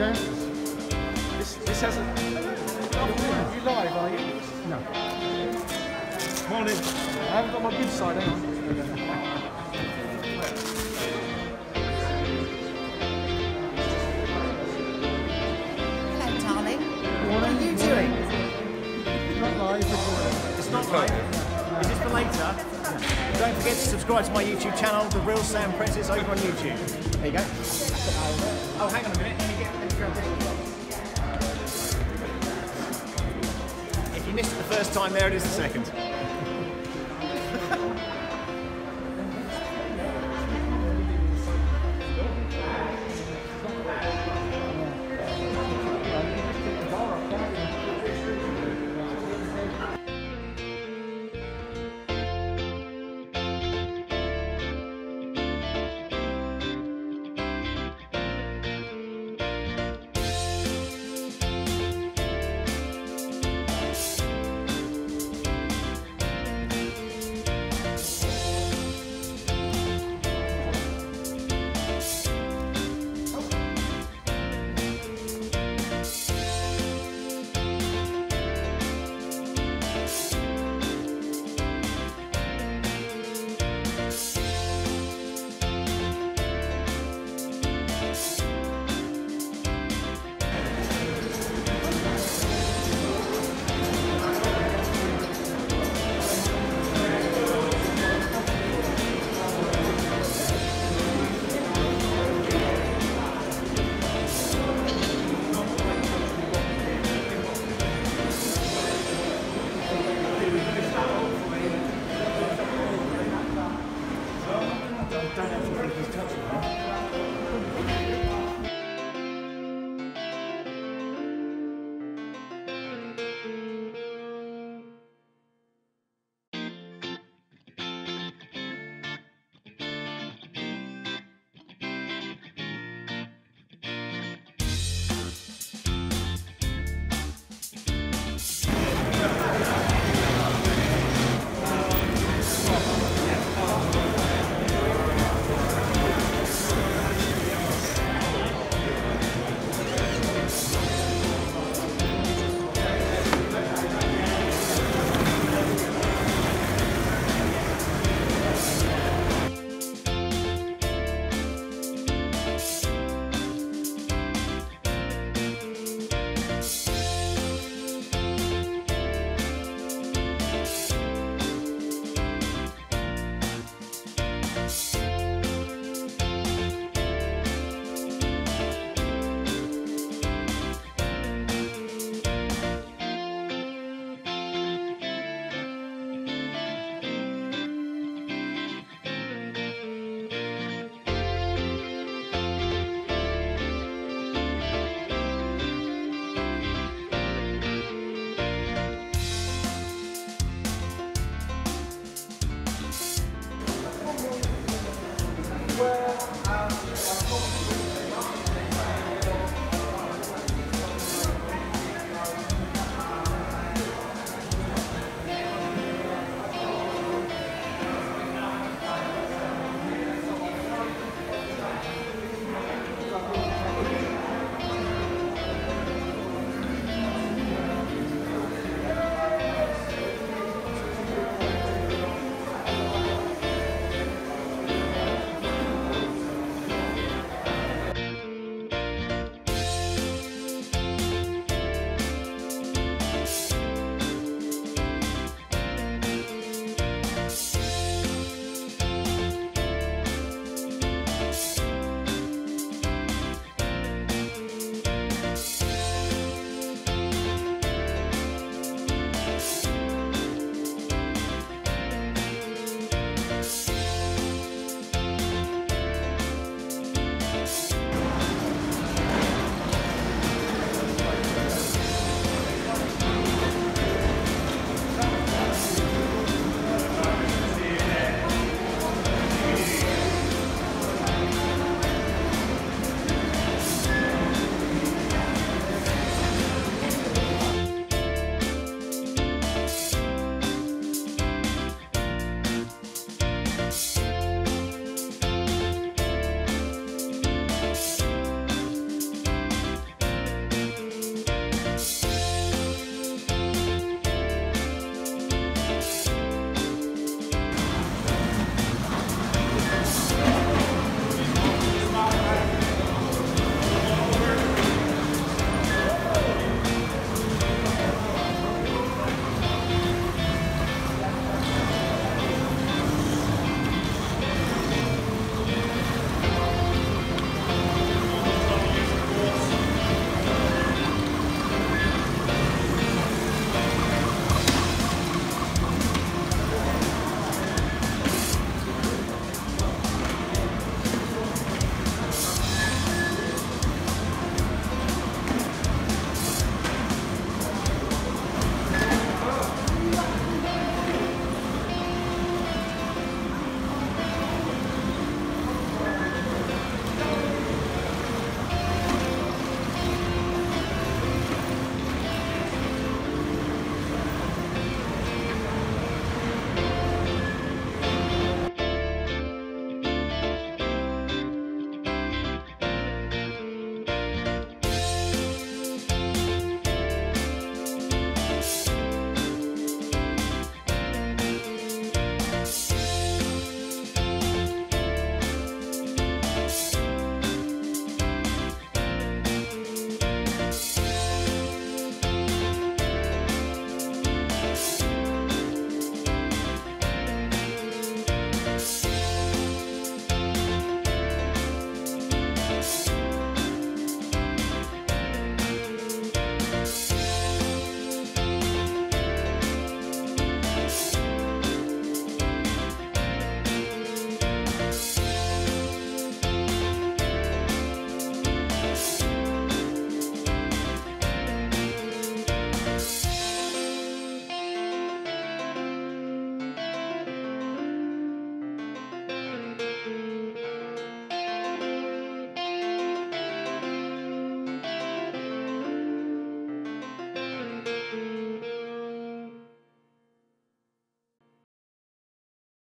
James? This, this hasn't. You live, are you? No. Morning. I haven't got my good side, hang on. Subscribe to my YouTube channel, The Real Sam Prentice, over on YouTube. There you go. Oh, hang on a minute. Get. If you missed it the first time, there it is the second.